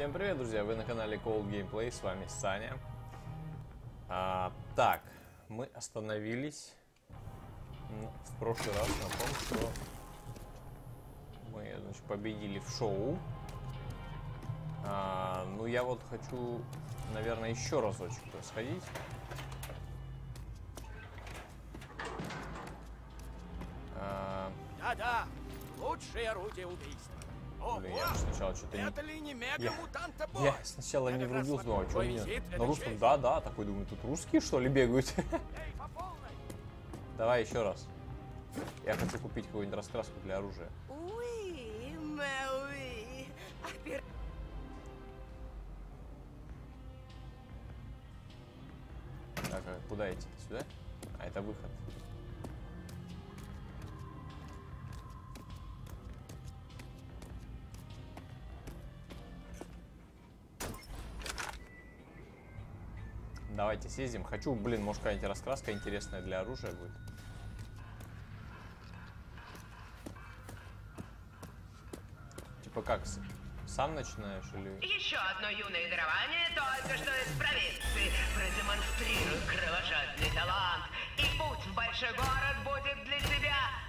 Всем привет, друзья! Вы на канале Cold Gameplay, с вами Саня. А, так, мы остановились ну, в прошлый раз на том, что мы значит, победили в шоу. А, ну, я вот хочу, наверное, еще разочек сходить. А... Да-да, лучшее орудие убийства. Блин, я сначала что-то не... Это ли не мега-мутанта я, я сначала не врубился, думал, а что мне... На русском, да, да, такой думаю, тут русские что ли бегают? Давай еще раз. Я хочу купить какую-нибудь раскраску для оружия. Так, а куда идти? Сюда? А, это выход. Давайте съездим. Хочу, блин, может какая-нибудь раскраска интересная для оружия будет. Типа как, сам начинаешь или... Еще одно юное дарование только что из провинции. Продемонстрируй кровожадный талант, и путь в большой город будет для тебя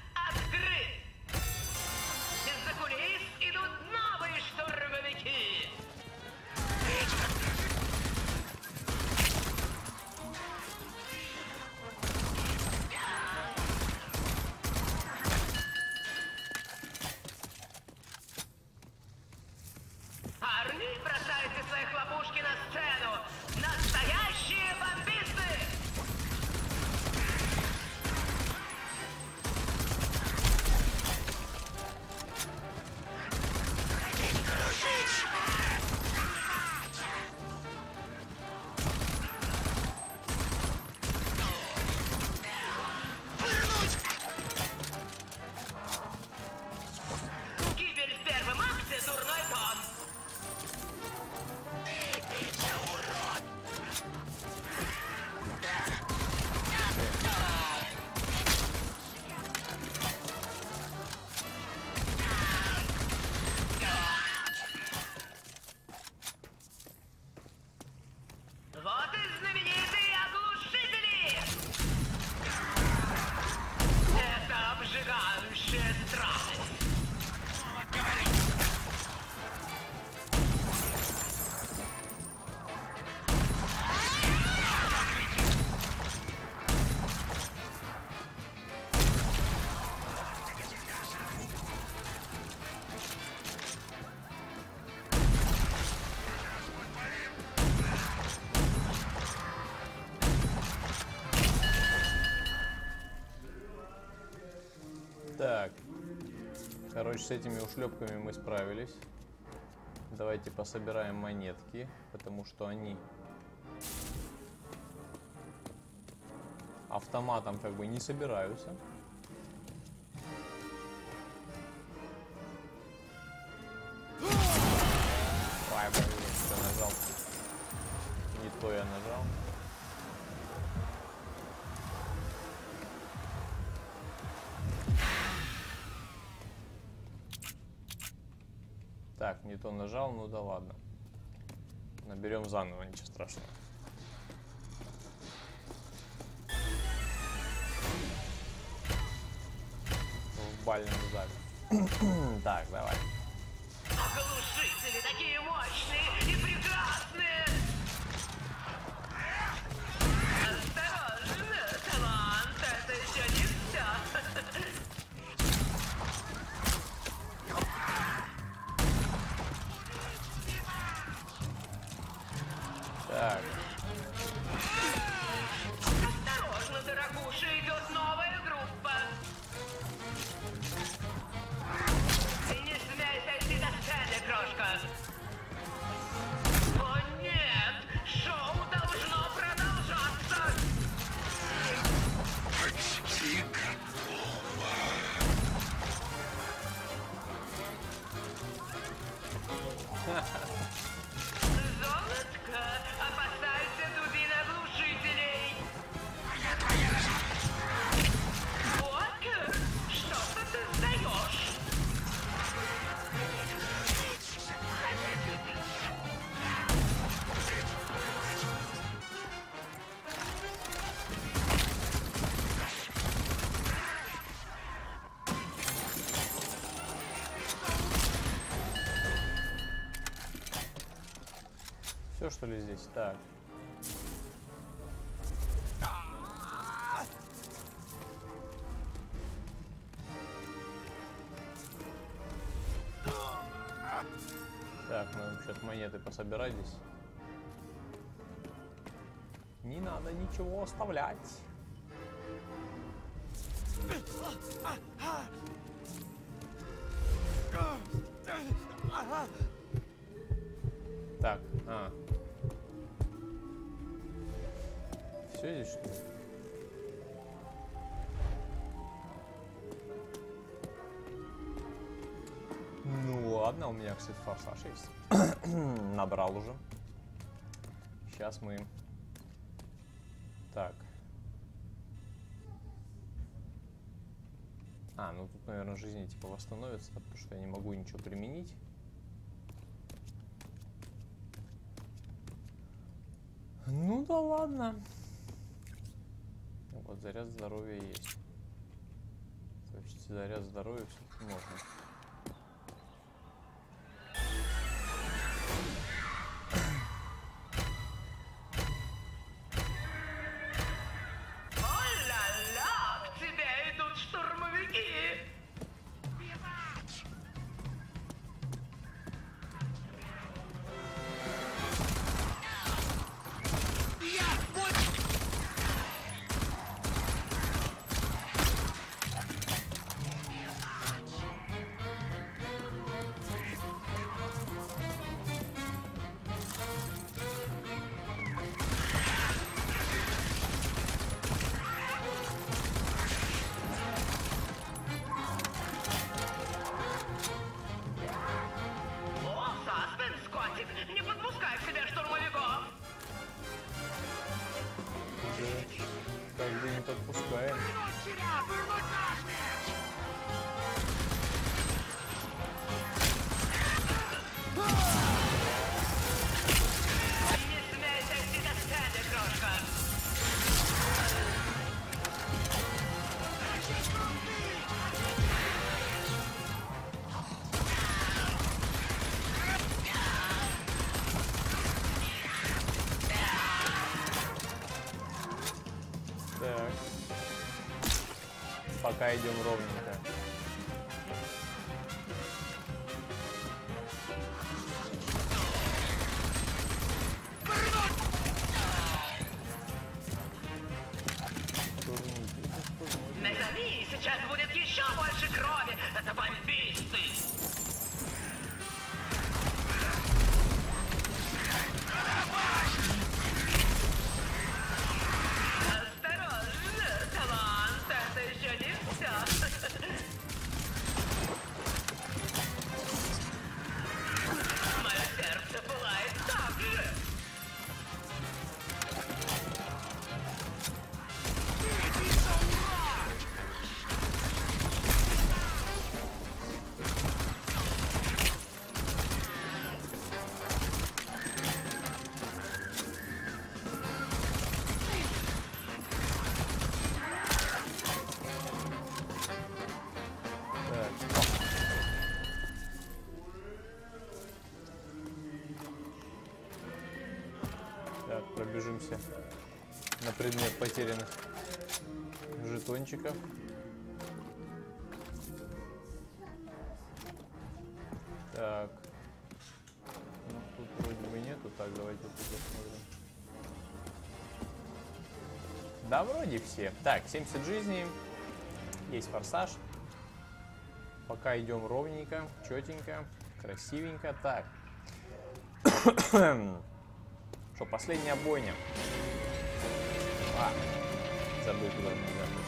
Короче, с этими ушлепками мы справились. Давайте пособираем монетки, потому что они автоматом как бы не собираются. То нажал, ну да ладно. Наберем заново, ничего страшного. В бальном зале. так, давай. Оглушители такие мощные Так. Так, надо сейчас монеты пособирать здесь. Не надо ничего оставлять. Что? Ну ладно, у меня, кстати, форсаж есть. Набрал уже. Сейчас мы... Так. А, ну тут, наверное, жизни типа восстановится, потому что я не могу ничего применить. Ну да ладно. Заряд здоровья есть. То есть заряд здоровья все можно. Пока идем ровненько. Предмет потерянных жетончиков. Так. Ну, тут вроде бы нету. Так, давайте тут посмотрим. Да, вроде все. Так, 70 жизней. Есть форсаж. Пока идем ровненько, четенько, красивенько. Так. Что, последняя бойня. А, забыл, куда мне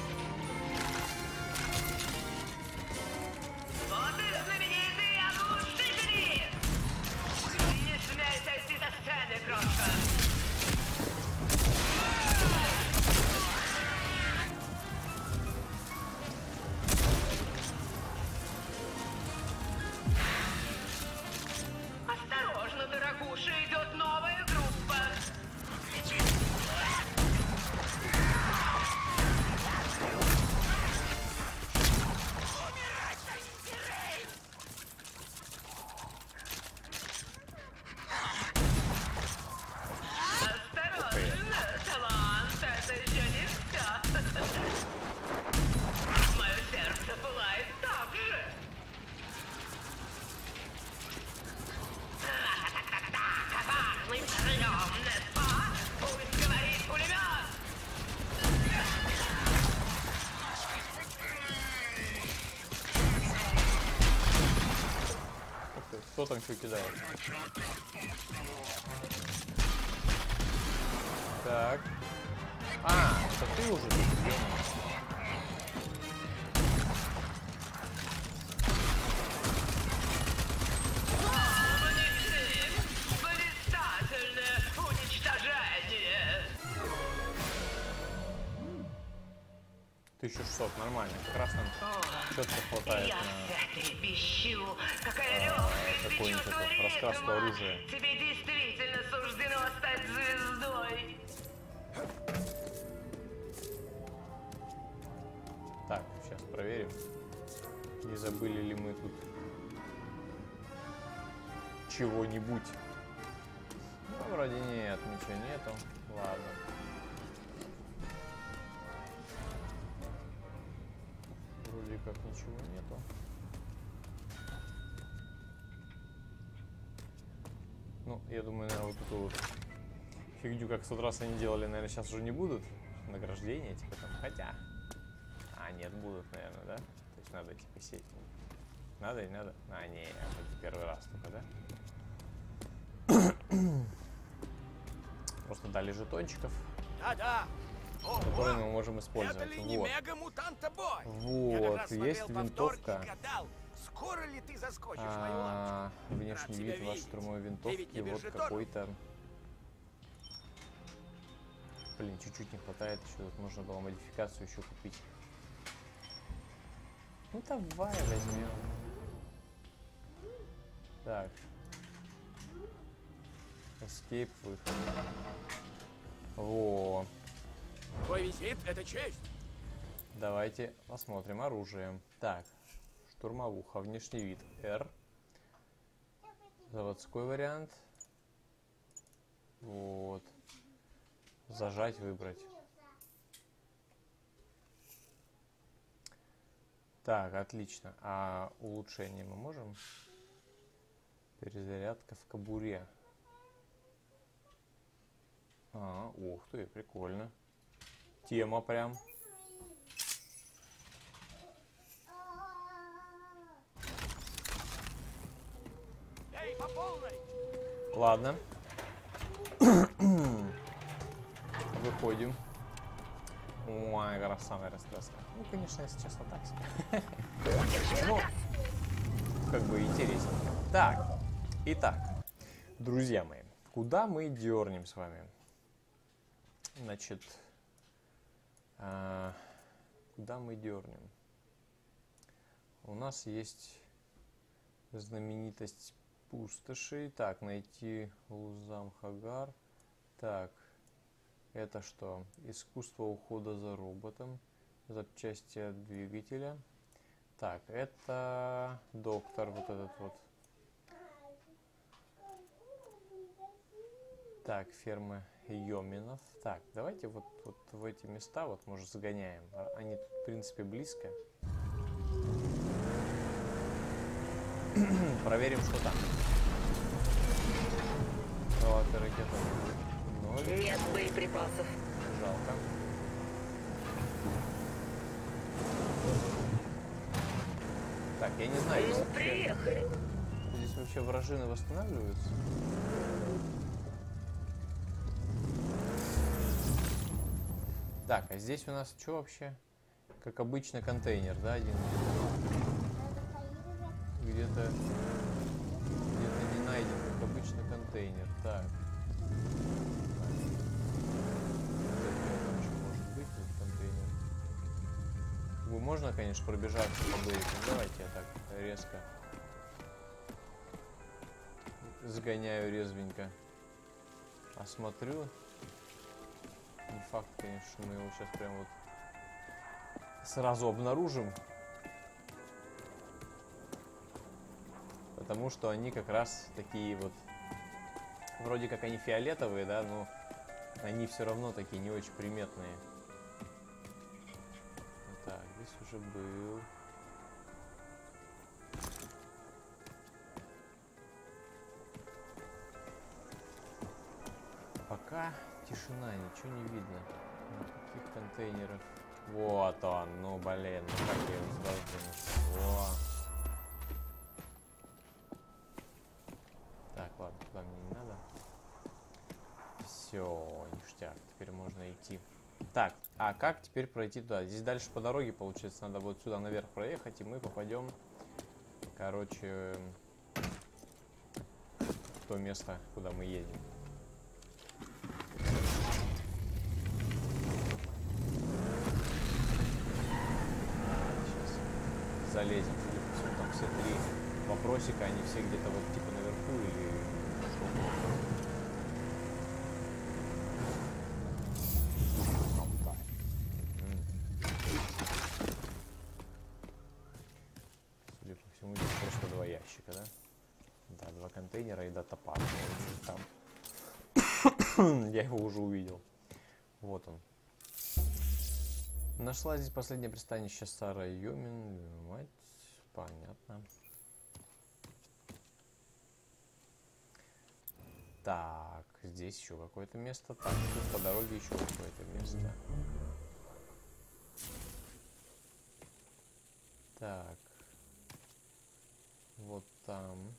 там что кидает? Так. А, это ты уже оружия. Тебе действительно суждено стать звездой. Так, сейчас проверим. Не забыли ли мы тут чего-нибудь. Ну, вроде нет, ничего нету. Ладно. Вроде как ничего нету. Ну, я думаю, наверное, вот эту вот фигню, как в тот раз они делали, наверное, сейчас уже не будут. Награждения, типа там, хотя. А, нет, будут, наверное, да? То есть надо типа сеть. Надо и надо? А, не, это первый раз только, да? Просто дали жетончиков, Да-да. которые мы можем Это использовать. ли не Вот. мега-мутанта-бой? Я как Вот, есть винтовка. гадал, скоро ли ты заскочишь в мою лавочку? А, внешний вид вашей видеть. штурмовой винтовки, вот какой-то... Блин, чуть-чуть не хватает еще, тут можно было модификацию еще купить. Ну давай возьмем. Так. Escape выход. Во. Твой визит — это честь. Давайте посмотрим оружие. Так, штурмовуха, внешний вид R. Заводской вариант. Вот. Зажать, выбрать. Так, отлично. А улучшение мы можем? Перезарядка в кобуре. А, ух ты, прикольно. Тема прям. Эй, по полной! Ладно. Выходим. Ой, красавная раскраска. Ну, конечно, если честно, так себе. Ну, как бы интересненько. Так, итак, друзья мои, куда мы дернем с вами? Значит, а, куда мы дернем? У нас есть знаменитость пустоши. Так, найти Лузам Хагар. Так, это что? Искусство ухода за роботом. Запчасти от двигателя. Так, это доктор, вот этот вот. Так, ферма Йоминов. Так, давайте вот, вот в эти места вот, может, загоняем. А- Они тут, в принципе, близко. Проверим, что там. Крылатая ракета. Ноль. Нет боеприпасов. Жалко. Так, я не знаю, здесь вообще, Приехали. здесь вообще вражины восстанавливаются. Так, а здесь у нас что вообще? Как обычно контейнер, да, один? Где-то где-то не найден, как обычно контейнер. Так. Вы можно, конечно, пробежаться по берегу. Давайте я так резко сгоняю резвенько. Осмотрю. Не факт, конечно, мы его сейчас прям вот сразу обнаружим. Потому что они как раз такие вот... Вроде как они фиолетовые, да, но они все равно такие не очень приметные. Так, здесь уже был. Пока тишина, ничего не видно. Никаких контейнеров. Вот он, ну блин, ну как я его сразу Во. Все, ништяк, теперь можно идти. Так, а как теперь пройти туда? Здесь дальше по дороге, получается, надо вот сюда наверх проехать, и мы попадем, короче, в то место, куда мы едем. Сейчас залезем. Там все три вопросика, они все где-то вот типа наверху или что Судя по всему, здесь просто два ящика, да? Да, два датапад. Там. Я его уже увидел. Вот он. Нашла здесь последнее пристанище Сара Юмин. Мать, понятно. Так, здесь еще какое-то место. Так, тут по дороге еще какое-то место. Так. Вот там.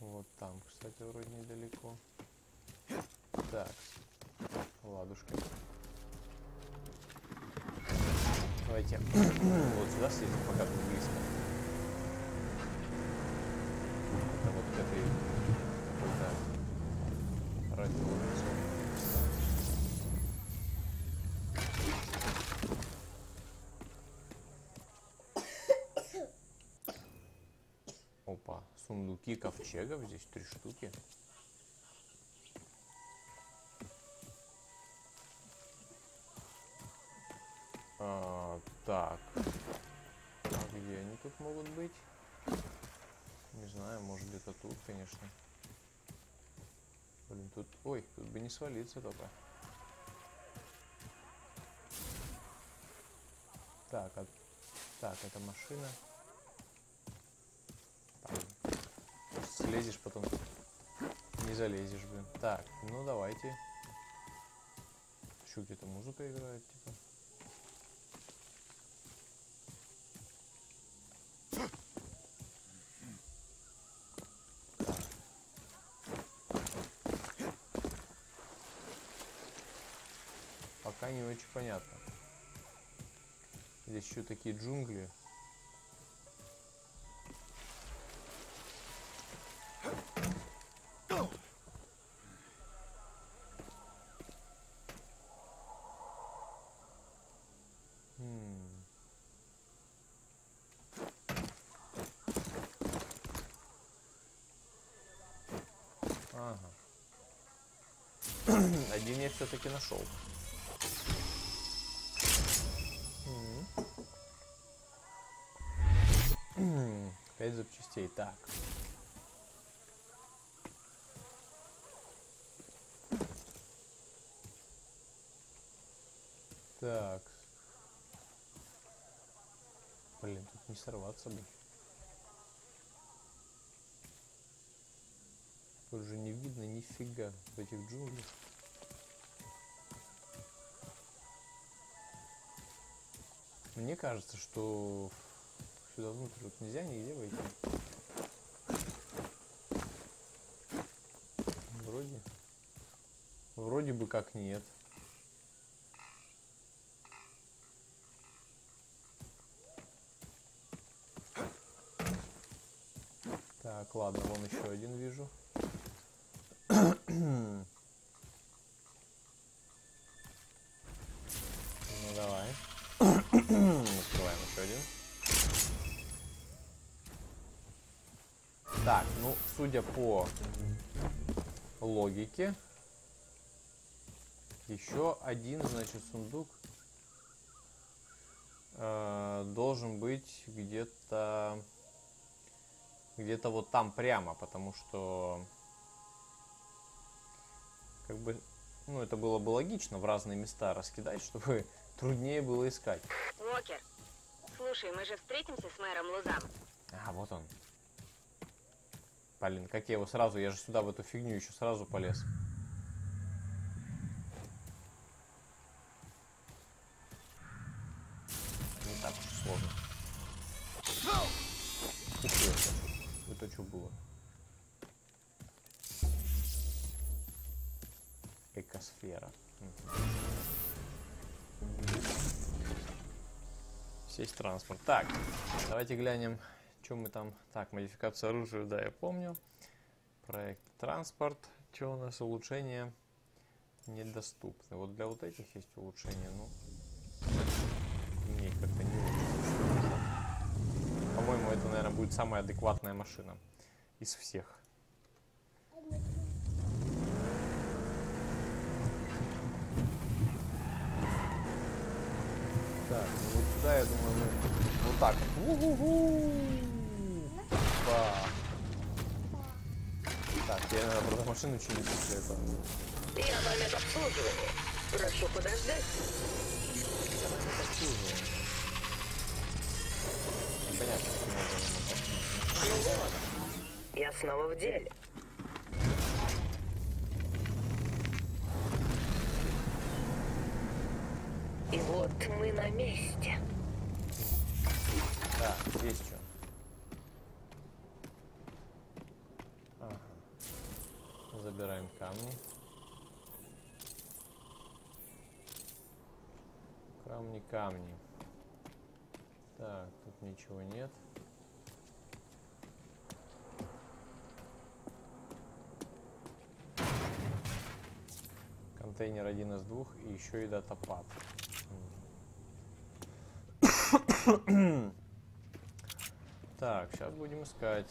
Вот там, кстати, вроде недалеко. Так. Ладушки. Давайте вот сюда съездим, пока тут близко. Это вот к этой радиоулицу. Опа, сундуки ковчегов, здесь три штуки. А, так. А где они тут могут быть? Не знаю, может где-то тут, конечно. Блин, тут... Ой, тут бы не свалиться только. Так, а... так, это машина. Там. Слезешь потом. Не залезешь, блин. Так, ну давайте. Где-то музыка играет, типа. Пока не очень понятно. Здесь еще такие джунгли. Один я все-таки нашел. Пять запчастей. Так. Так. Блин, тут не сорваться бы. Тут же не видно нифига в этих джунглях. Мне кажется, что сюда внутрь вот нельзя нигде войти. Вроде. Вроде бы как нет. Так, ладно, вон еще один вижу. Ну давай. Открываем еще один. Так, ну, судя по логике, еще один, значит, сундук э, должен быть где-то где-то вот там прямо, потому что как бы, ну, это было бы логично в разные места раскидать, чтобы труднее было искать. Уокер, слушай, мы же встретимся с мэром Лузам. А, вот он. Блин, как я его сразу, я же сюда в эту фигню еще сразу полез. Не так уж сложно. Ух ты, это что было? Экосфера. Сесть транспорт. Так, давайте глянем, что мы там... Так, модификация оружия, да, я помню. Проект транспорт. Что у нас? Улучшение недоступны. Вот для вот этих есть улучшения, ну... Мне как-то не очень. По-моему, это, наверное, будет самая адекватная машина из всех. Так, ну вот сюда, я думаю, мы вот так вот. У-ху-ху! Ба. Так, я, наверное, просто машину чинить после этого. Я вами обслуживание. Прошу подождать. Обслуживание. Непонятно, образом он Ну вот, я снова в деле. И вот мы на месте. Так, здесь что? Ага. Забираем камни. Камни, камни. Так, тут ничего нет. Контейнер один из двух и еще и датапад. Так, сейчас будем искать.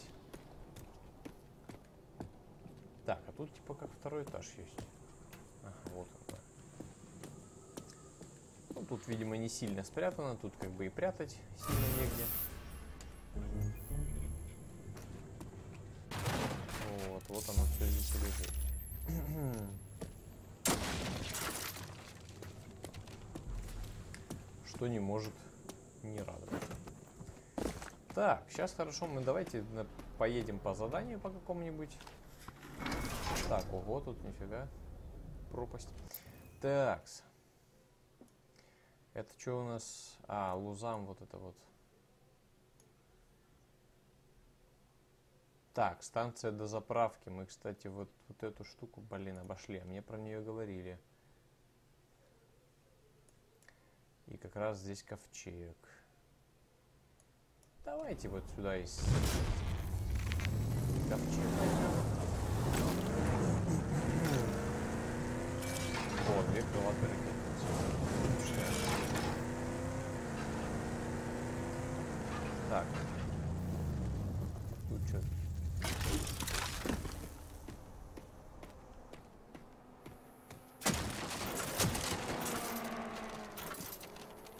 Так, а тут типа как второй этаж есть. Ага, вот он. Ну, тут, видимо, не сильно спрятано. Тут как бы и прятать сильно негде. Вот, вот оно все здесь лежит. Что не может не радовать. Так, сейчас хорошо, мы давайте поедем по заданию по какому-нибудь. Так, ого, тут нифига. Пропасть. Такс. Это что у нас? А, лузам вот это вот. Так, станция до заправки. Мы, кстати, вот, вот эту штуку, блин, обошли. А мне про нее говорили. И как раз здесь ковчег. Давайте вот сюда из ковчега. Крылатые ракеты. Так. Тут что?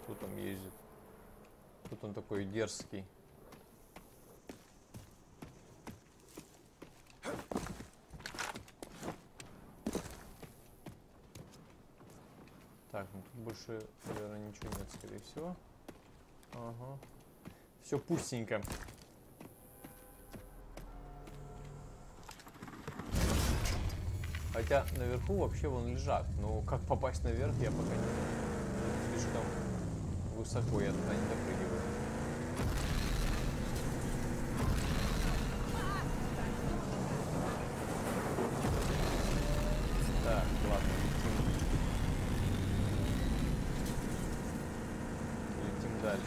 Тут он ездит. Тут он такой дерзкий. Так, ну тут больше, наверное, ничего нет, скорее всего. Ага. Все пустенько. Хотя наверху вообще вон лежат. Но как попасть наверх, я пока не знаю. Слишком высоко я туда не допрыгиваю. Так, ладно, летим. Летим дальше.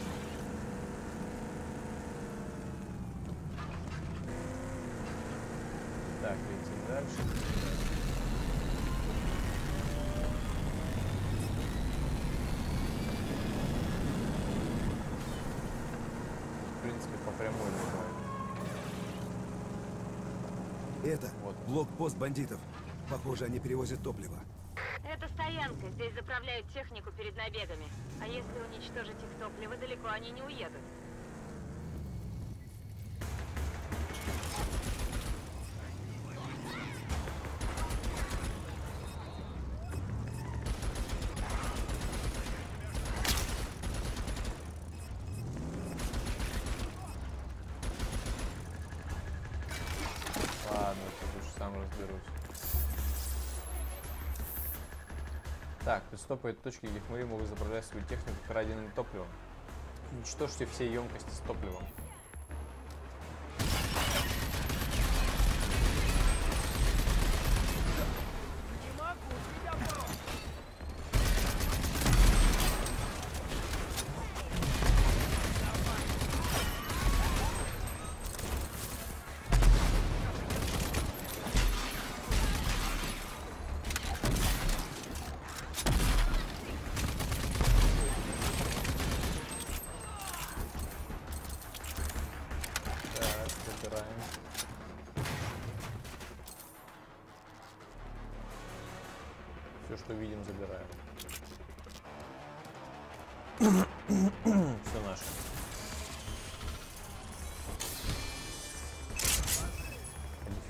Так, летим дальше. В принципе, по прямой нормально. Это Вот. блокпост бандитов. Похоже, они перевозят топливо. Стоянка. Здесь заправляют технику перед набегами. А если уничтожить их топливо, далеко они не уедут. Так, пристопывает точки, где хмыри могут заправлять свою технику краденым топливом. Уничтожьте все емкости с топливом.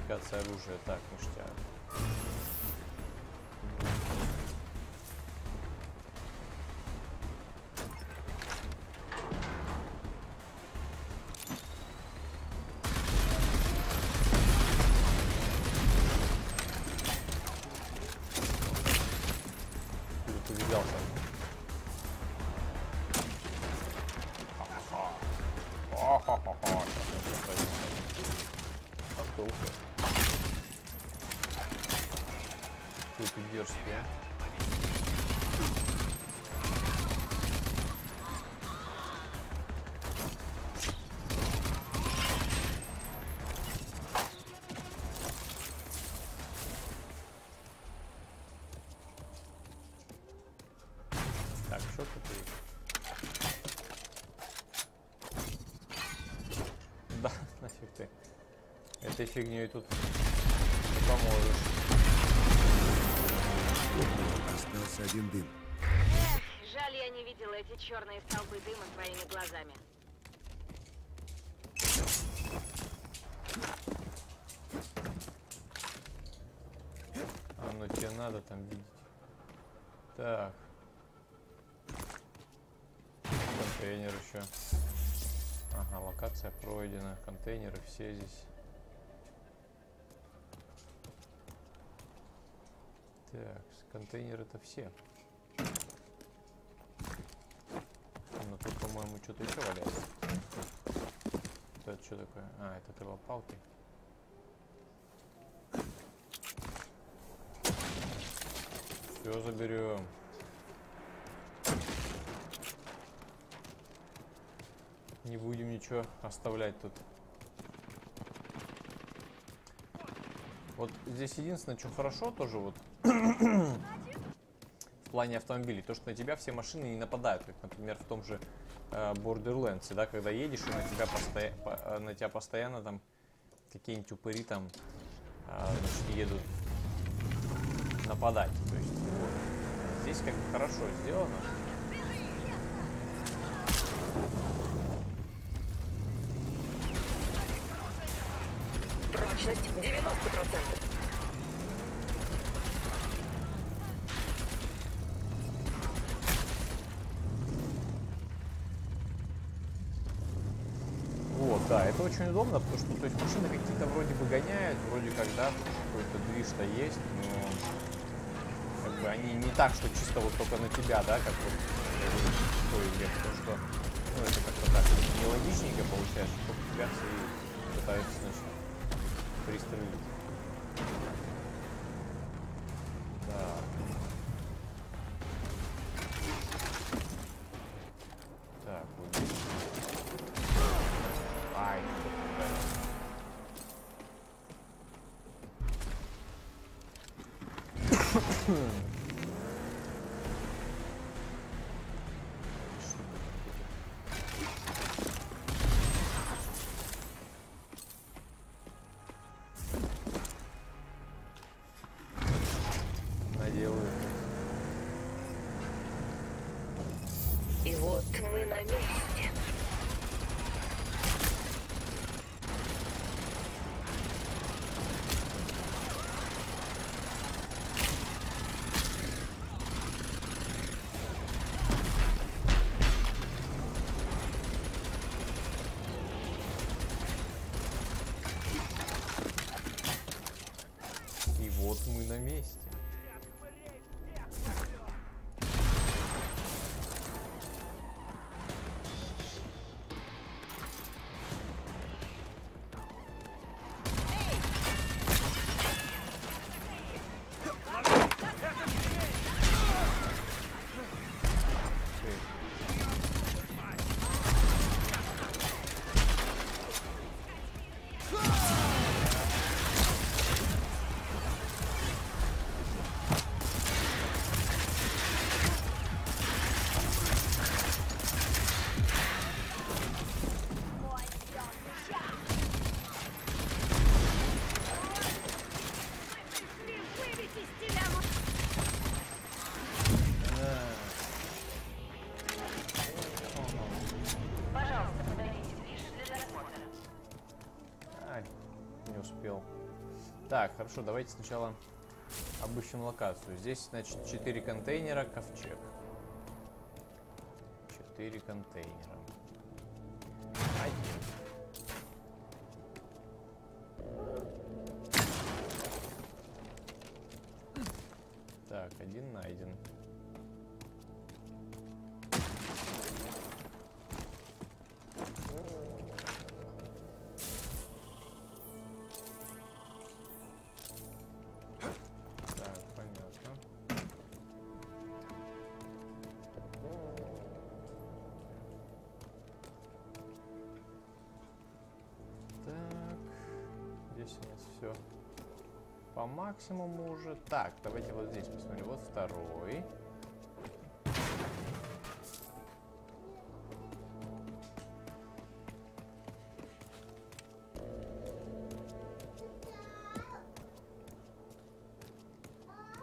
Модификация оружия. Так, ништяк. Фигней тут не поможешь. Остался один дым. Эх, жаль, я не видела эти черные столбы дыма своими глазами. А ну тебе надо там видеть. Так. Контейнер еще. Ага, локация пройдена. Контейнеры все здесь. Так, с- контейнеры-то все. Но тут, по-моему, что-то еще валяется. Это что такое? А, это трилопалки. Все заберем. Не будем ничего оставлять тут. Вот здесь единственное, что хорошо тоже вот в плане автомобилей, то, что на тебя все машины не нападают, как, например, в том же э, Borderlands, да, когда едешь, и на тебя, постоя- по- э, на тебя постоянно там какие-нибудь упыри там э, значит, едут нападать. То есть, вот. Здесь как бы хорошо сделано. Прочность 90%. Вот, да, это очень удобно, потому что то есть машины какие-то вроде бы гоняют, вроде как, да, какой-то движ-то есть, но как бы они не так, что чисто вот только на тебя, да, как вот в той игре, потому что ну, это как-то так нелогичненько получается, только тебя все пытаются, значит, пристрелить. Да. Так, хорошо, давайте сначала обыщем локацию. Здесь, значит, 4 контейнера, ковчег. 4 контейнера. Один. Так, один найден. Все по максимуму уже. Так, давайте вот здесь посмотрим. Вот второй.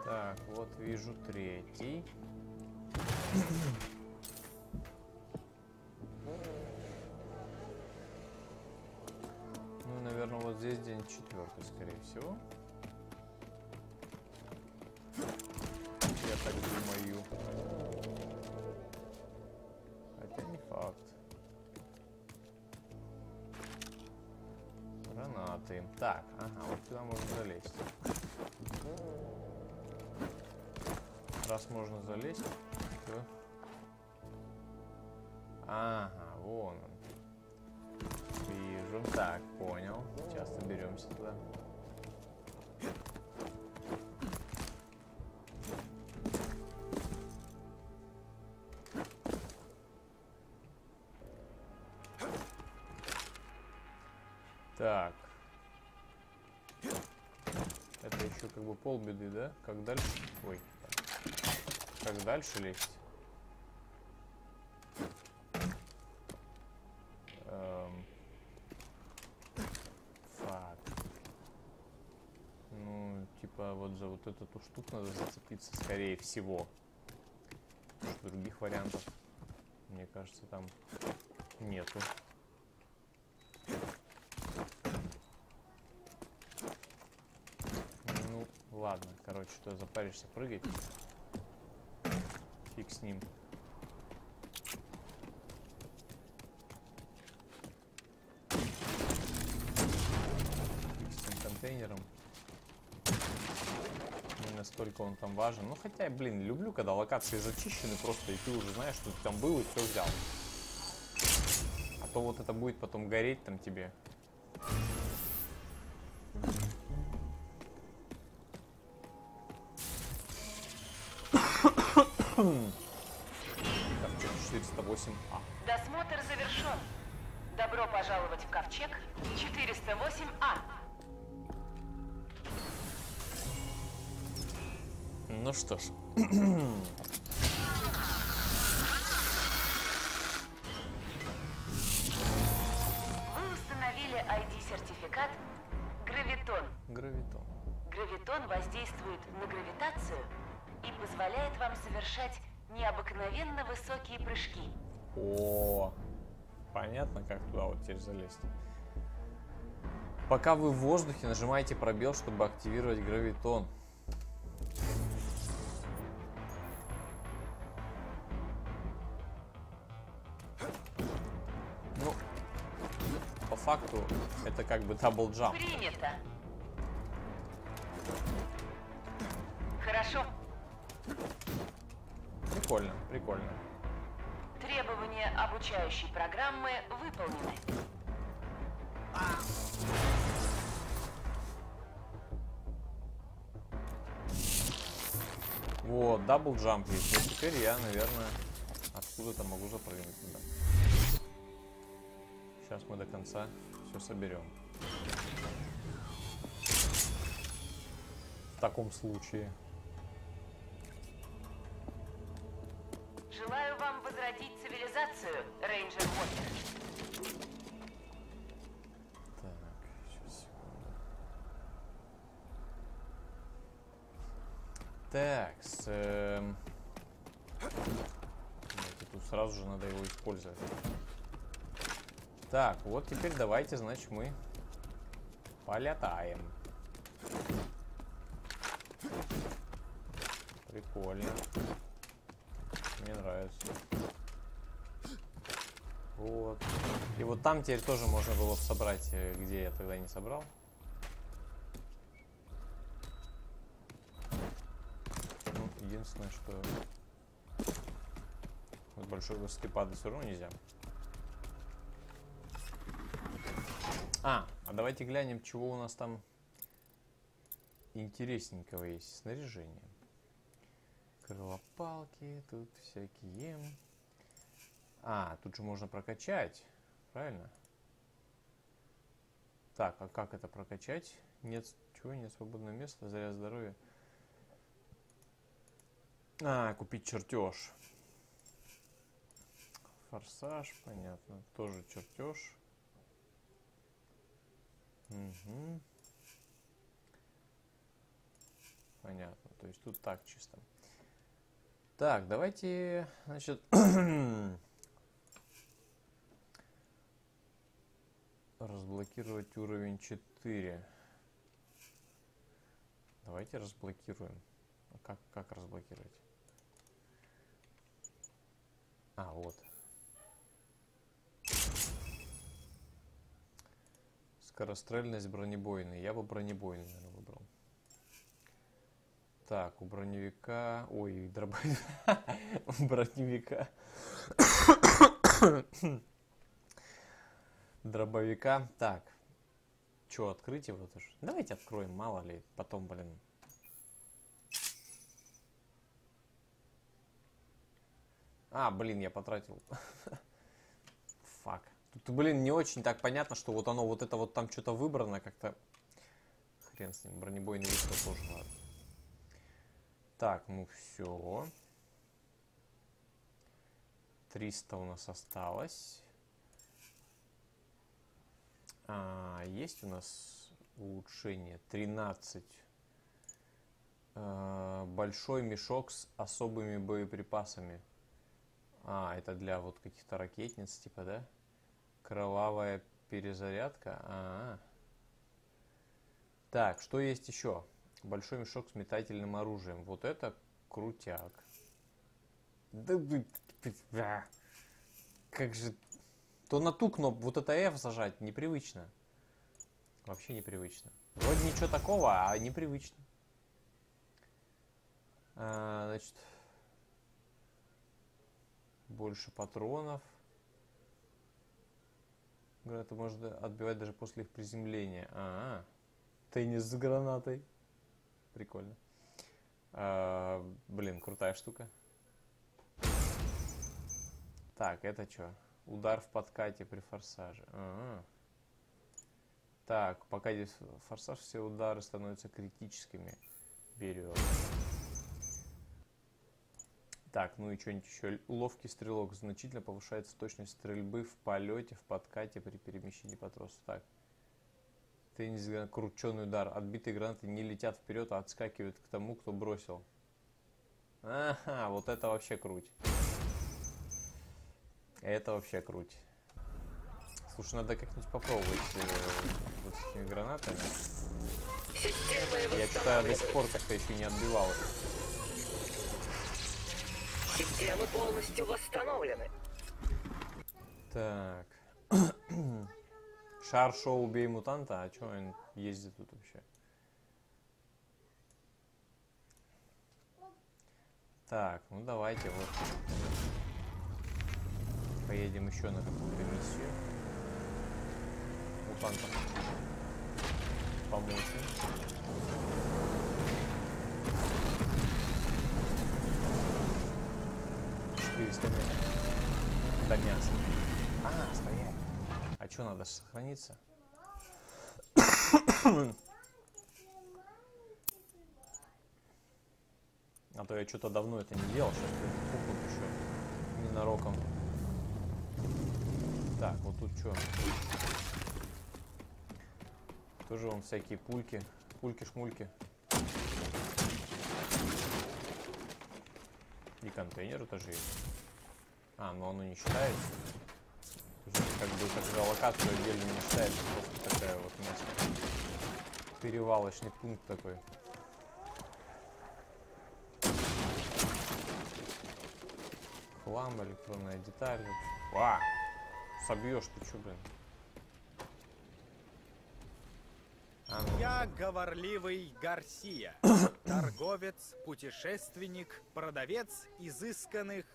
Так, вот вижу третий. Всего. Я так думаю. Хотя не факт. Гранаты. Так, ага, вот сюда можно залезть. Раз можно залезть, то... Так. Это еще как бы полбеды, да? Как дальше? Ой. Как дальше лезть? Эм. Фак. Ну, типа вот за вот эту штуку надо зацепиться, скорее всего. Других вариантов, мне кажется, там нету. Ну, ладно, короче, что запаришься прыгать. Фиг с ним. Фиг с этим контейнером. Не настолько он там важен. Ну, хотя, блин, люблю, когда локации зачищены просто, и ты уже знаешь, что ты там был и все взял. А то вот это будет потом гореть там тебе. 408А. Досмотр завершен. Добро пожаловать в ковчег 408А. Ну что ж. теперь залезть. Пока вы в воздухе, нажимаете пробел, чтобы активировать гравитон. Ну, по факту, это как бы double jump. Принято. Хорошо. Прикольно, прикольно. Требования обучающей программы выполнены. Вот, double jump есть. Вот теперь я, наверное, откуда-то могу запрыгнуть туда. Сейчас мы до конца все соберем. В таком случае. Цивилизацию, Рейнджер Уокер. Так, сейчас секунду. Так, с... эм, Тут сразу же надо его использовать. Так, вот теперь давайте, значит, мы полетаем. Прикольно. Мне нравится. Вот. И вот там теперь тоже можно было собрать, э, где я тогда не собрал. Ну, единственное, что с большой высоты падать все равно нельзя. А, а давайте глянем, чего у нас там интересненького есть. Снаряжение. Крылопалки, тут всякие. А, тут же можно прокачать, правильно? Так, а как это прокачать? Нет, чего, нет свободного места, заряд здоровья. А, купить чертеж. Форсаж, понятно. Тоже чертеж. Угу. Понятно. То есть тут так чисто. Так, давайте, значит, разблокировать уровень 4. Давайте разблокируем. А как, как разблокировать? А, вот. Скорострельность бронебойной. Я бы бронебойный, наверное, выбрал. Так, у броневика... Ой, дробовика. У броневика. Дробовика. Так. Че, открыть его тоже? Давайте откроем, мало ли. Потом, блин. А, блин, я потратил. Фак. Тут, блин, не очень так понятно, что вот оно, вот это вот там что-то выбрано как-то. Хрен с ним, бронебойный выстрел тоже надо. Так, ну все. 300 у нас осталось. А, есть у нас улучшение 13. А, большой мешок с особыми боеприпасами. А, это для вот каких-то ракетниц, типа, да? Кровавая перезарядка. А, -а, -а. Так, что есть еще? Большой мешок с метательным оружием. Вот это крутяк. Да, как же... То на ту кнопку, вот это F зажать, непривычно. Вообще непривычно. Вроде ничего такого, а непривычно. А, значит, больше патронов. Это можно отбивать даже после их приземления. А, -а, -а. теннис с гранатой. Прикольно. А, блин, крутая штука. Так, это что? Удар в подкате при форсаже. А -а. Так, пока здесь форсаж, все удары становятся критическими. Берем. Так, ну и что-нибудь еще. Ловкий стрелок значительно повышается точность стрельбы в полете, в подкате при перемещении по тросу. Так. Теннис, крученый удар. Отбитые гранаты не летят вперед, а отскакивают к тому, кто бросил. Ага, вот это вообще круть. Это вообще круть. Слушай, надо как-нибудь попробовать э, вот с этими гранатами. Я что-то до сих пор как-то еще не отбивал. Системы полностью восстановлены. Так. Шар шоу убей мутанта, а что он ездит тут вообще? Так, ну давайте вот поедем еще на какую-то миссию. Помочь. им. 400 метров до мяса. А, стоять. А что, надо сохраниться? А то я что-то давно это не делал, сейчас пухнут еще ненароком. Так, вот тут что? Тоже вон всякие пульки, пульки-шмульки. И контейнеры тоже есть. А, но оно не считается. Есть, как бы такая локация отдельно не считается, просто такая вот место. Перевалочный пункт такой. Хлам, электронная деталь. Ва! Собьешь ты чё, блин? А, ну, Я говорливый Гарсия, торговец, путешественник, продавец изысканных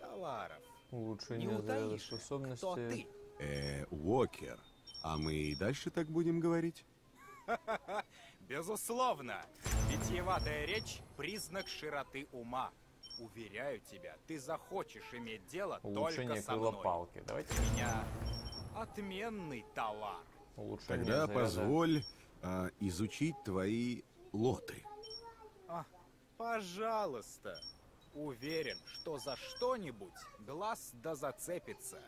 товаров. Не улучшение заряда утаишь, кто способности. ты? Э, Уокер. А мы и дальше так будем говорить? Безусловно, витиеватая речь — признак широты ума. Уверяю тебя, ты захочешь иметь дело Улучшение только со мной. крылопалки. Давайте У меня отменный талант. улучшение Тогда заряда. позволь а, изучить твои лоты. А, пожалуйста. Уверен, что за что-нибудь глаз да зацепится.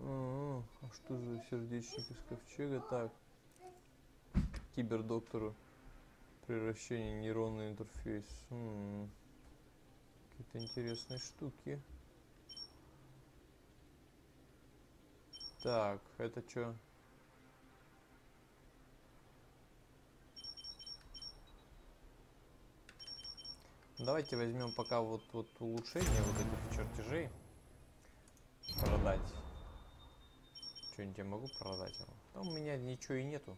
А, а что за сердечник из ковчега? Так. Кибердоктору. Превращение нейронный интерфейс. М, Какие-то интересные штуки. Так, это что? Давайте возьмем пока вот, вот улучшение вот этих чертежей. Продать. Что-нибудь я могу продать ему? Да у меня ничего и нету.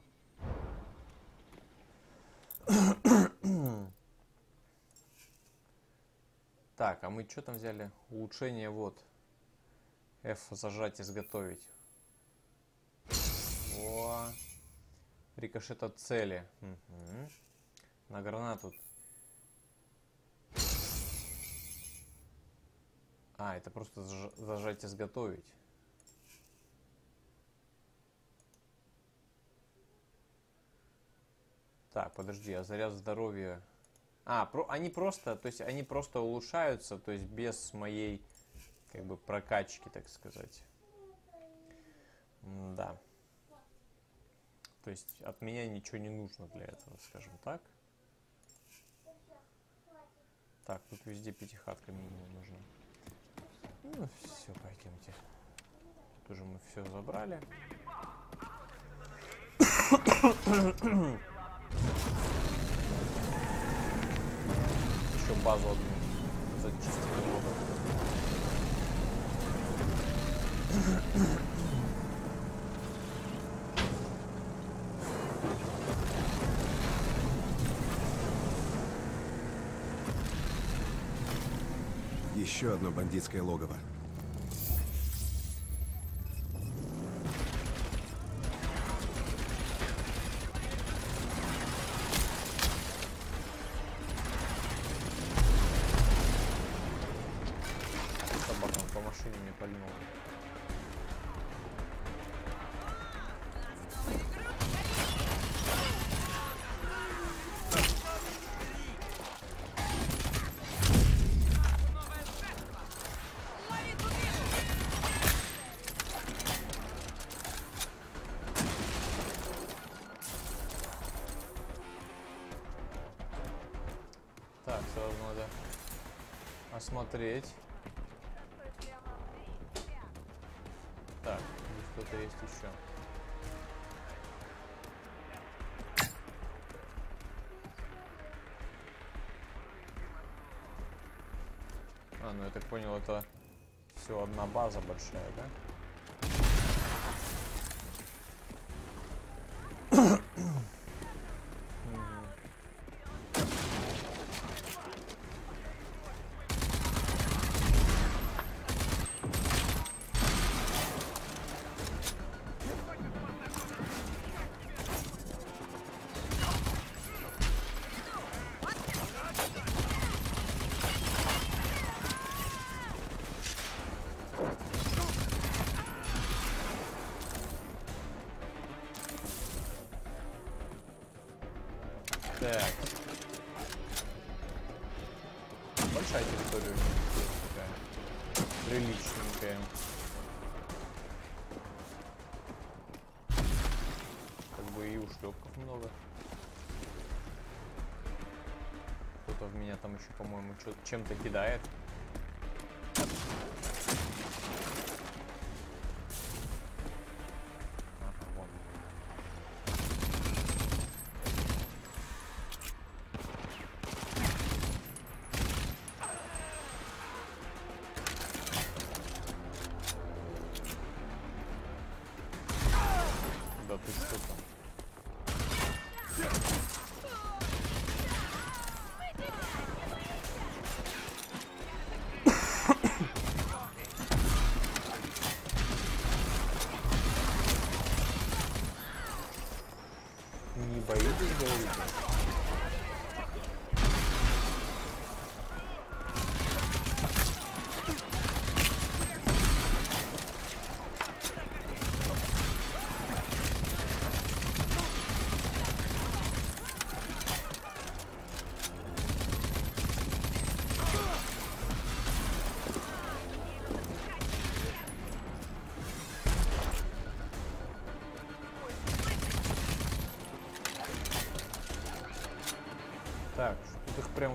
Так, а мы что там взяли? Улучшение вот. F зажать, изготовить. О, рикошет от цели. Мгм. На гранату. А, это просто заж- зажать, изготовить. Так, подожди, а заряд здоровья... А, про, они просто, то есть они просто улучшаются, то есть без моей, как бы, прокачки, так сказать. Да. То есть от меня ничего не нужно для этого, скажем так. Так, тут везде пятихатка минимум нужна. Ну, все, пойдемте. Тут уже мы все забрали. Еще базу одну зачистили робот. Еще одно бандитское логово. Осмотреть. Так, здесь кто-то есть еще. А, ну я так понял, это все одна база большая, да? Еще, по-моему, чем-то кидает.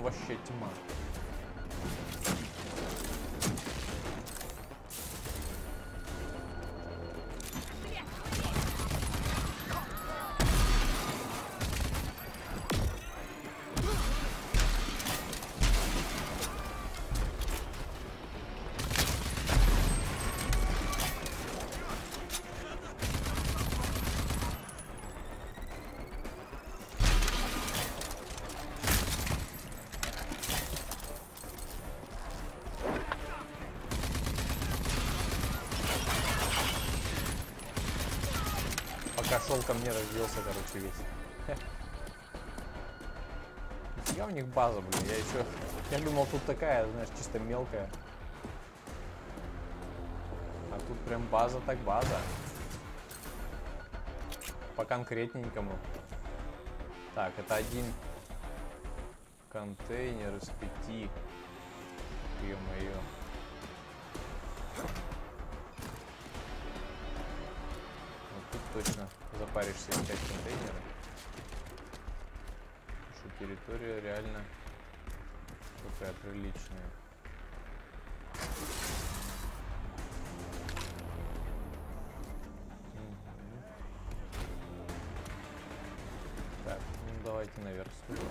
Тут их прям вообще тьма. Пока шел ко мне, разбился, короче, весь. Нифига у них база, блин. Я еще... Я думал, тут такая, знаешь, чисто мелкая. А тут прям база так база. По конкретненькому. Так, это один контейнер из пяти. Запаришься искать контейнеры. Что территория реально такая приличная. Так, ну давайте наверх сюда.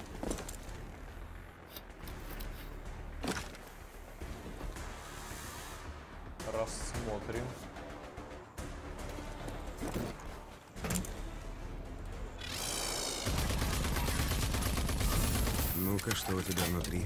Рассмотрим. Ну-ка, что у тебя внутри?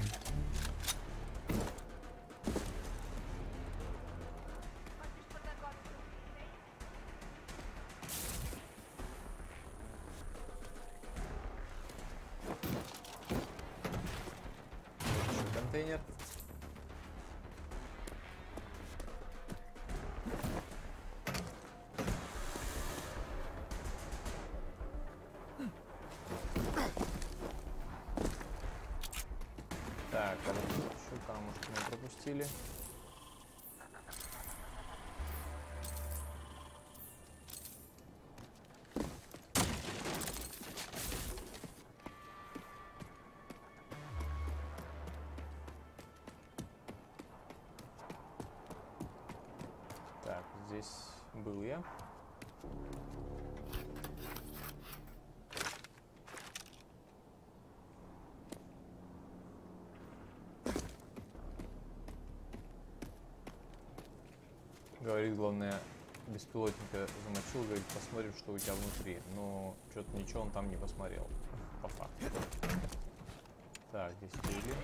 Беспилотника замочил, говорит, посмотрим, что у тебя внутри. Но что-то ничего он там не посмотрел, по факту. Так, здесь пили.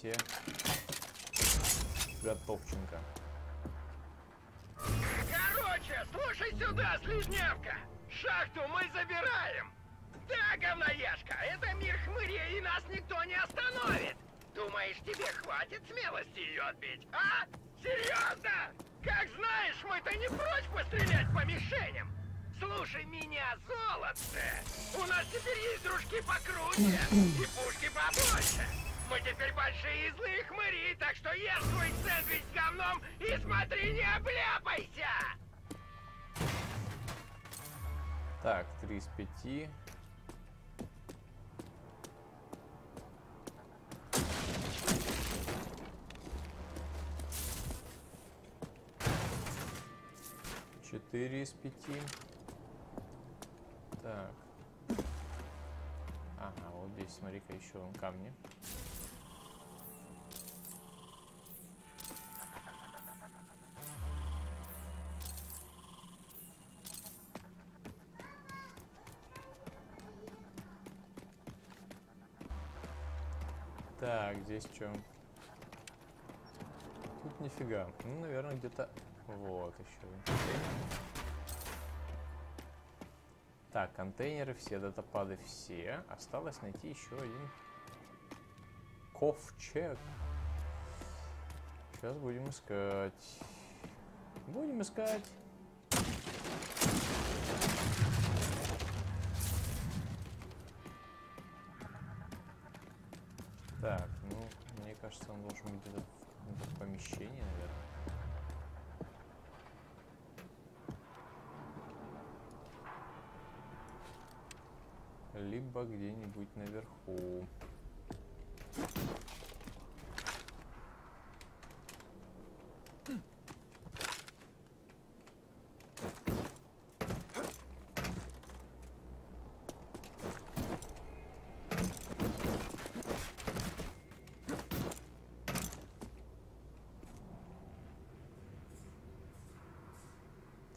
Все готовченко. Короче, слушай сюда, слизнявка. Шахту мы забираем. Да, говноежка, это мир хмырей, и нас никто не остановит. Думаешь, тебе хватит смелости ее отбить, а? Серьезно? Как знаешь, мы-то не прочь пострелять по мишеням. Слушай меня, золотце! У нас теперь есть дружки покруче и пушки побольше. Мы теперь большие и злые хмыри, так что ешь свой сэндвич с говном и смотри, не обляпайся! Так, 3 из 5. Четыре из пяти. Так. Ага, вот здесь, смотри-ка, еще вон камни. Так, здесь что? Тут нифига. Ну, наверное, где-то... Вот еще. Так, контейнеры все, датапады все. Осталось найти еще один ковчег. Сейчас будем искать. Будем искать. Так, ну, мне кажется, он должен быть где-то в помещении, наверное. Либо где-нибудь наверху.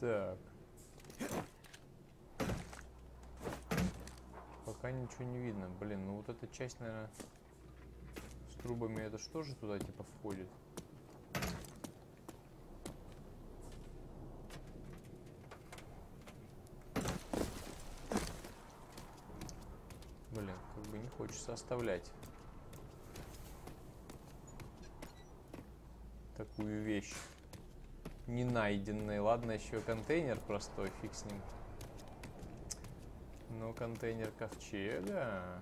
Так. Пока ничего не видно. Блин, ну вот эта часть, наверное, с трубами, это что же туда типа входит? Блин, как бы не хочется оставлять такую вещь не найденный. Ладно, еще контейнер простой, фиг с ним. Но контейнер ковчега...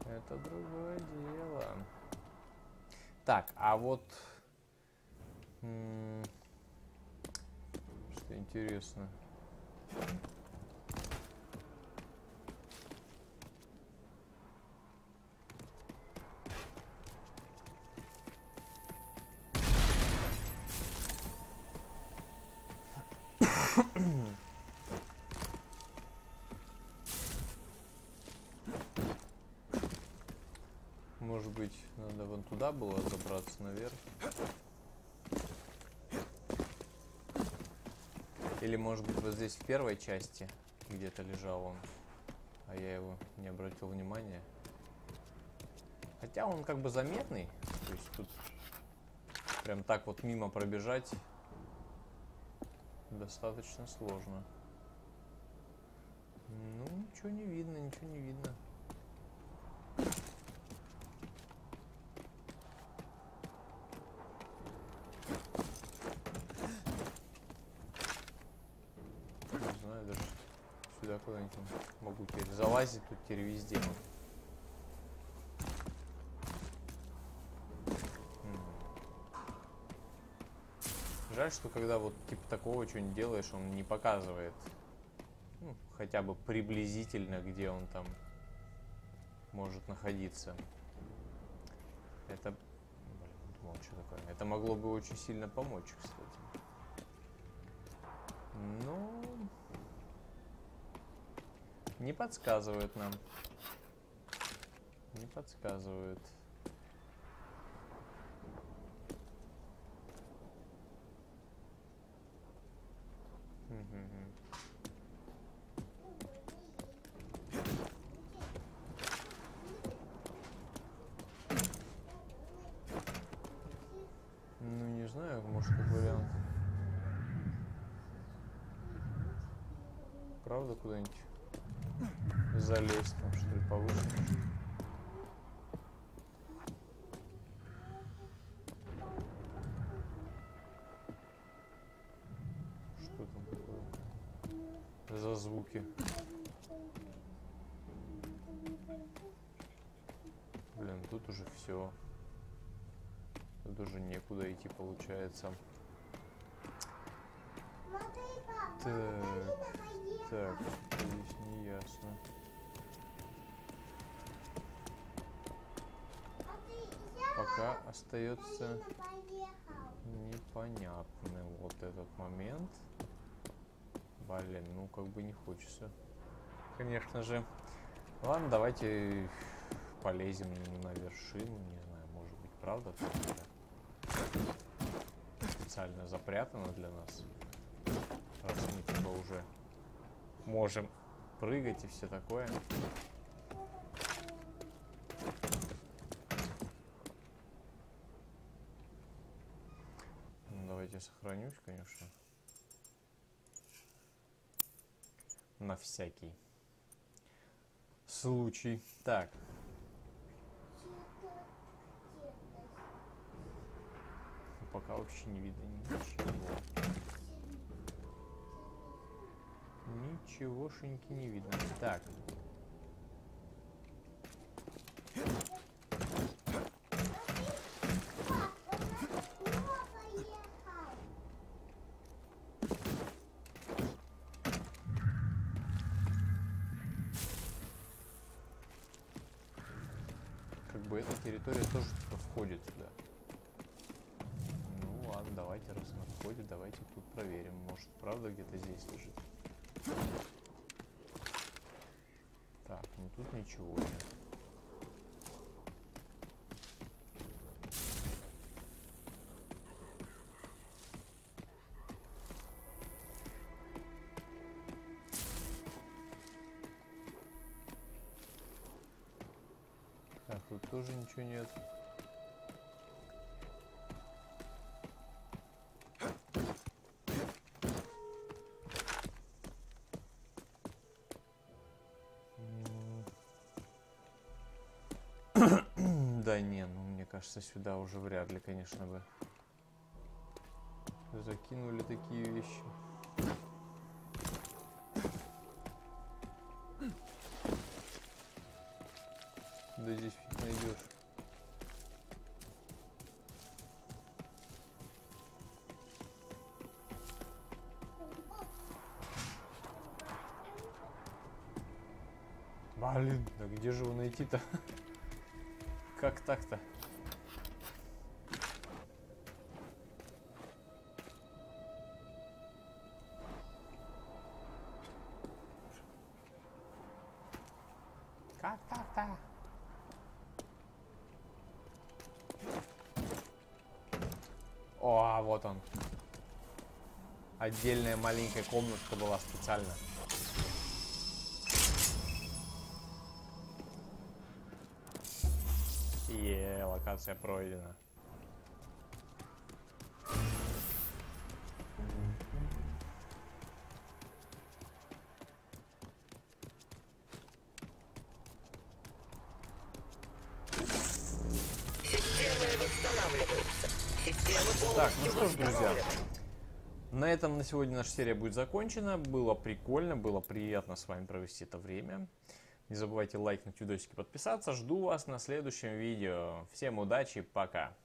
Это другое дело. Так, а вот... Что интересно. Может быть, надо вон туда было забраться наверх. Или может быть вот здесь в первой части где-то лежал он, а я его не обратил внимания. Хотя он как бы заметный, то есть тут прям так вот мимо пробежать достаточно сложно. Ну, ничего не видно, ничего не видно. Не знаю, даже сюда куда-нибудь там могу залазить, тут теперь везде. Жаль, что когда вот типа такого что-нибудь делаешь, он не показывает ну, хотя бы приблизительно, где он там может находиться. Это, блин, думал, что такое. Это могло бы очень сильно помочь, кстати. Но не подсказывает нам. Не подсказывает. Мгм. Ну, не знаю, может, как вариант. Правда, куда-нибудь залезть там, что ли, повыше? Что там такое? За звуки. Блин, тут уже все. Тут уже некуда идти получается. Так, так, здесь не ясно. Пока остается непонятным вот этот момент. Блин, ну как бы не хочется. Конечно же. Ладно, давайте полезем на вершину. Не знаю, может быть, правда, специально запрятано для нас. Раз мы типа уже можем прыгать и все такое. Ну, давайте сохранюсь, конечно. на всякий случай. Так. Пока вообще не видно ничего. Ничегошеньки не видно. Так. Как бы эта территория тоже входит сюда. Ну ладно, давайте, входит, давайте тут проверим. Может, правда где-то здесь лежит. Так, ну тут ничего нет. Так, тут тоже ничего нет. Кажется, сюда уже вряд ли, конечно бы. Закинули такие вещи. Да здесь фиг найдешь. Блин, да где же его найти-то? Как так-то? Вот он. Отдельная маленькая комнатка была специально. Е, локация пройдена. Сегодня наша серия будет закончена. Было прикольно, было приятно с вами провести это время. Не забывайте лайкнуть видосики, подписаться. Жду вас на следующем видео. Всем удачи, пока.